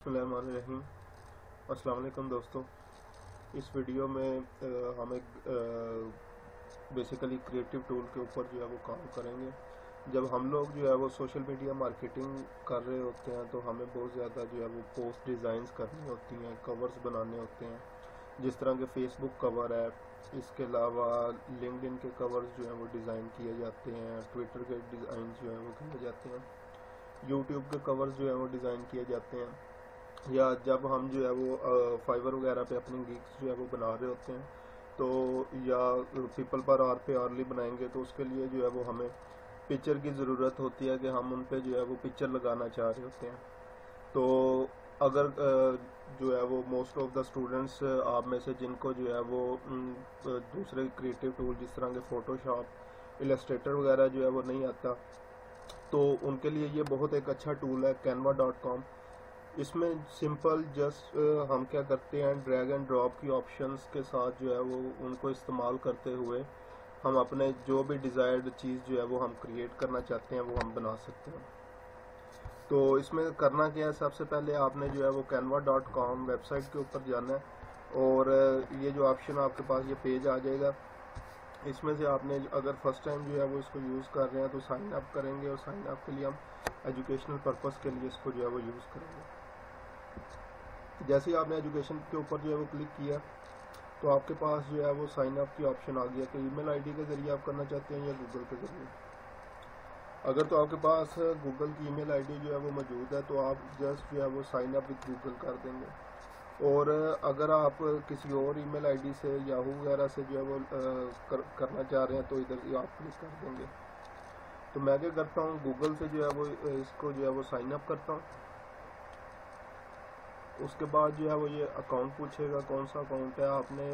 अस्सलाम वालेकुम दोस्तों। इस वीडियो में हम एक बेसिकली क्रिएटिव टूल के ऊपर जो है वो काम करेंगे। जब हम लोग जो है वो सोशल मीडिया मार्केटिंग कर रहे होते हैं तो हमें बहुत ज़्यादा जो है वो पोस्ट डिज़ाइंस करनी होती हैं कवर्स बनाने होते हैं। जिस तरह के फेसबुक कवर है, इसके अलावा लिंकड के कवर्स जो हैं वो डिज़ाइन किए जाते हैं ट्विटर के डिज़ाइन जो हैं वो किए जाते हैं। यूट्यूब के कवर्स जो हैं वो डिज़ाइन किए जाते हैं। या जब हम जो है वो फाइबर वगैरह पे अपनी गिग्स जो है वो बना रहे होते हैं तो या पीपल पर आर पे आरली बनाएँगे तो उसके लिए जो है वो हमें पिक्चर की ज़रूरत होती है कि हम उन पे जो है वो पिक्चर लगाना चाह रहे होते हैं। तो अगर जो है वो मोस्ट ऑफ़ द स्टूडेंट्स आप में से जिनको जो है वो दूसरे क्रिएटिव टूल जिस तरह के फ़ोटोशॉप इलस्ट्रेटर वगैरह जो है वो नहीं आता तो उनके लिए ये बहुत एक अच्छा टूल है कैनवा डॉट कॉम इसमें सिंपल जस्ट हम क्या करते हैं ड्रैग एंड ड्रॉप की ऑप्शंस के साथ जो है वो उनको इस्तेमाल करते हुए हम अपने जो भी डिज़ायर्ड चीज़ जो है वो हम क्रिएट करना चाहते हैं, वो हम बना सकते हैं। तो इसमें करना क्या है, सबसे पहले आपने जो है वो कैनवा डॉट कॉम वेबसाइट के ऊपर जाना है और ये जो ऑप्शन आपके पास, ये पेज आ जाएगा। इसमें से आपने अगर फ़र्स्ट टाइम जो है वो इसको यूज़ कर रहे हैं तो साइन अप करेंगे और साइन अप के लिए हम एजुकेशनल पर्पज़ के लिए इसको जो है वो यूज़ करेंगे। जैसे ही आपने एजुकेशन के ऊपर जो है वो क्लिक किया तो आपके पास जो है वो साइन अप की ऑप्शन आ गया कि ईमेल आईडी के ज़रिए आप करना चाहते हैं या गूगल के ज़रिए। अगर तो आपके पास गूगल की ईमेल आईडी जो है वो मौजूद है तो आप जस्ट जो है वो साइन अप विद गूगल कर देंगे। और अगर आप किसी और ईमेल आईडी से याहू वगैरह से जो है वो कर, करना चाह रहे हैं तो इधर आप क्लिक कर देंगे। तो मैं क्या करता हूँ गूगल से जो है वो इसको जो है वो साइन अप करता हूँ। उसके बाद जो है वो ये अकाउंट पूछेगा, कौन सा अकाउंट है? आपने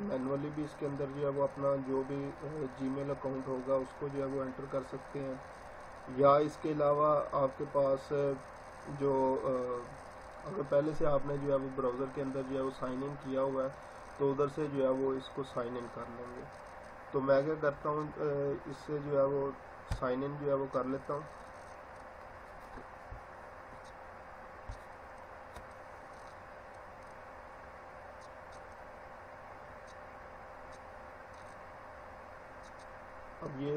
मैनुअली भी इसके अंदर जो है वो अपना जो भी जीमेल अकाउंट होगा, उसको जो है वो एंटर कर सकते हैं। या इसके अलावा आपके पास जो अगर पहले से आपने जो है वो ब्राउज़र के अंदर जो है वो साइन इन किया हुआ है तो उधर से जो है वो इसको साइन इन कर लेंगे। तो मैं क्या करता हूँ इससे जो है वो साइन इन जो है वो कर लेता हूँ। अब ये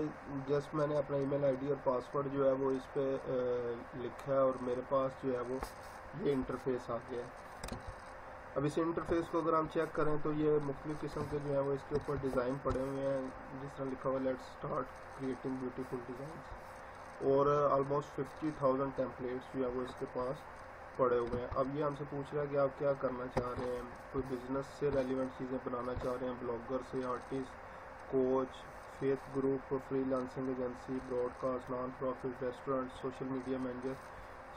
जस्ट मैंने अपना ईमेल आईडी और पासवर्ड जो है वो इस पर लिखा है और मेरे पास जो है वो ये इंटरफेस आ गया है। अब इस इंटरफेस को अगर हम चेक करें तो ये मुख्तु किस्म के जो है वो इसके ऊपर डिज़ाइन पड़े हुए हैं, जिस तरह लिखा हुआ let's start creating beautiful design और ऑलमोस्ट फिफ्टी थाउज़ेंड टेम्पलेट्स जो है वो इसके पास पड़े हुए हैं। अब ये हमसे पूछ रहा है कि आप क्या करना चाह रहे हैं? कोई बिज़नेस से रेलिवेंट चीज़ें बनाना चाह रहे हैं? ब्लॉगर से artist coach freelancing agency broadcast non profit restaurant social media manager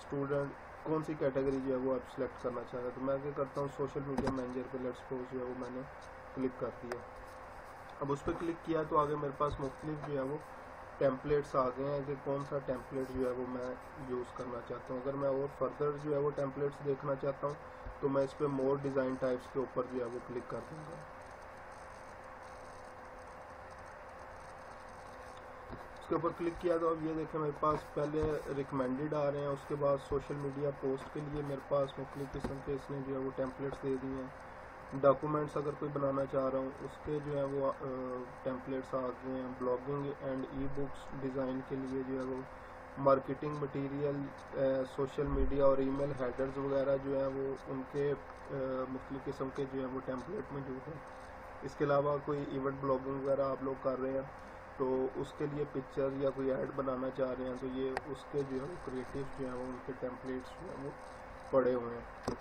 student कौन सी कैटेगरी जो है वो आप सिलेक्ट करना चाह रहे हैं? तो मैं क्या करता हूँ सोशल मीडिया मैनेजर पे लेट्स सपोज़ जो है वो मैंने क्लिक कर दिया अब उस पर क्लिक किया तो आगे मेरे पास मुख्तलिफ़ जो है वो टेम्पलेट्स आ गए हैं कि कौन सा टेम्पलेट जो है वो मैं यूज़ करना चाहता हूँ। अगर मैं और फर्दर जो है वो टेम्पलेट्स देखना चाहता हूँ तो मैं इस पर मोर डिज़ाइन टाइप्स के ऊपर जो है वो क्लिक कर दूँगा। उसके ऊपर क्लिक किया तो अब ये देखें मेरे पास पहले रिकमेंडेड आ रहे हैं, उसके बाद सोशल मीडिया पोस्ट के लिए मेरे पास मुख्तु किस्म के इसने जो है वो टेम्पलेट्स दे दिए हैं। डॉक्यूमेंट्स अगर कोई बनाना चाह रहा हूँ, उसके जो है वो टेम्पलेट्स आ गए हैं। Blogging and e books design के लिए जो है वो मार्केटिंग मटेरियल सोशल मीडिया और ईमेल हेडर्स वगैरह जो है वो उनके मुख्तु किस्म के जो है वो टेम्पलेट मौजूद हैं। इसके अलावा कोई इवेंट ब्लॉगिंग वगैरह आप लोग कर रहे हैं। तो उसके लिए पिक्चर या कोई ऐड बनाना चाह रहे हैं तो ये उसके जो है वो क्रिएटिव जो है वो उनके टेम्पलेट्स जो हैं वो पड़े हुए हैं।